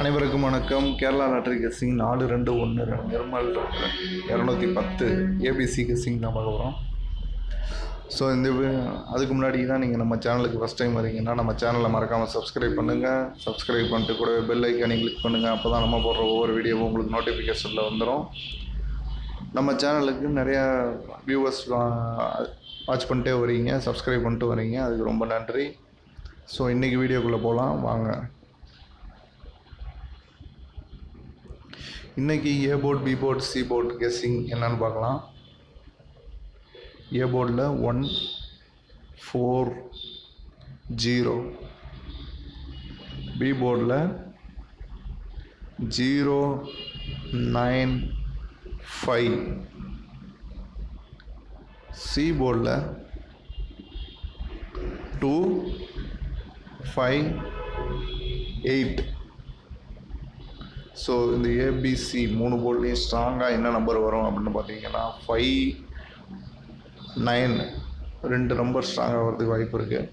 அனைவருக்கும் வணக்கம். Kerala lottery guessing நாலு ரெண்டு ஒன்று நிர்மல் இரநூத்தி பத்து ஏபிசி கெஸ்ஸிங் தான் வரும் ஸோ இந்த அதுக்கு முன்னாடி தான் நீங்கள் நம்ம சேனலுக்கு ஃபஸ்ட் டைம் வரீங்கன்னா நம்ம சேனலை மறக்காமல் சப்ஸ்கிரைப் பண்ணுங்கள் சப்ஸ்கிரைப் பண்ணிட்டு கூட பெல் ஐக்கானி கிளிக் பண்ணுங்கள் அப்போ தான் நம்ம போடுற ஒவ்வொரு வீடியோவும் உங்களுக்கு நோட்டிஃபிகேஷனில் வந்துடும் நம்ம சேனலுக்கு நிறையா வியூவர்ஸ் வாட்ச் பண்ணிட்டே வரீங்க. சப்ஸ்கிரைப் பண்ணிட்டு வரீங்க. அதுக்கு ரொம்ப நன்றி. ஸோ இன்றைக்கி வீடியோக்குள்ளே போகலாம் வாங்க. இன்றைக்கி A board B board C board guessing என்னன்னு பார்க்கலாம். ஏ போர்டில் ஒன் ஃபோர் ஜீரோ பி போர்டில் ஜீரோ நைன் ஃபைவ் சி போர்டில் டூ ஃபைவ் எயிட் ஸோ இந்த ஏபிசி மூணு போர்ட்லேயும் ஸ்ட்ராங்காக என்ன நம்பர் வரும் அப்படின்னு பார்த்தீங்கன்னா ஃபைவ் நைன் ரெண்டு நம்பர் ஸ்ட்ராங்காக வர்றதுக்கு வாய்ப்பு இருக்குது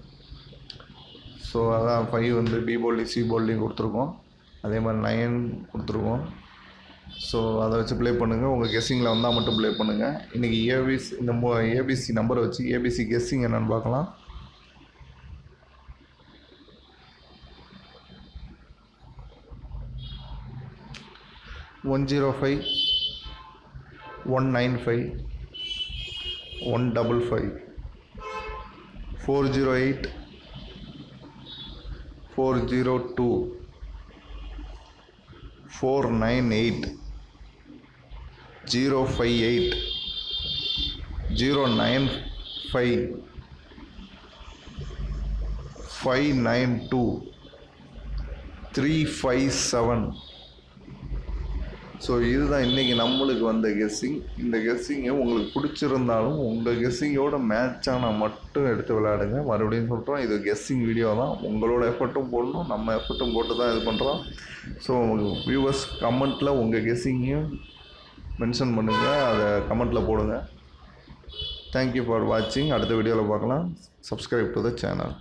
ஸோ அதான் ஃபைவ் வந்து பி போர்ட்லேயும் சி போல்லையும் கொடுத்துருக்கோம். அதே மாதிரி நைன் கொடுத்துருக்கோம். ஸோ அதை வச்சு ப்ளே பண்ணுங்கள் உங்கள் கெஸ்ஸிங்கில் வந்தால் மட்டும் ப்ளே பண்ணுங்கள் இன்றைக்கி ஏபிசி இந்த மோ ஏபிசி நம்பரை வச்சு ஏபிசி கெஸ்ஸிங் என்னென்னு பார்க்கலாம். One zero five one nine five one double five four zero eight four zero two four nine eight zero five eight zero nine five five nine two three five seven so இதுதான் இன்றைக்கி நம்மளுக்கு வந்த guessing இந்த கெஸ்ஸிங்கை உங்களுக்கு பிடிச்சிருந்தாலும் உங்கள் கெஸ்ஸிங்கோட மேட்சான மட்டும் எடுத்து விளையாடுங்க. மறுபடியும் சொல்கிறோம் இது கெஸ்ஸிங் வீடியோ தான். உங்களோட எஃபர்ட்டும் போடணும் நம்ம எஃபர்ட்டும் போட்டு தான் இது பண்ணுறோம் ஸோ வியூவர்ஸ் கமெண்ட்டில் உங்கள் கெஸ்ஸிங்கையும் மென்ஷன் பண்ணுங்கள் அதை கமெண்ட்டில் போடுங்க. தேங்க்யூ ஃபார் வாட்சிங் அடுத்த வீடியோவில் பார்க்கலாம். Subscribe to the channel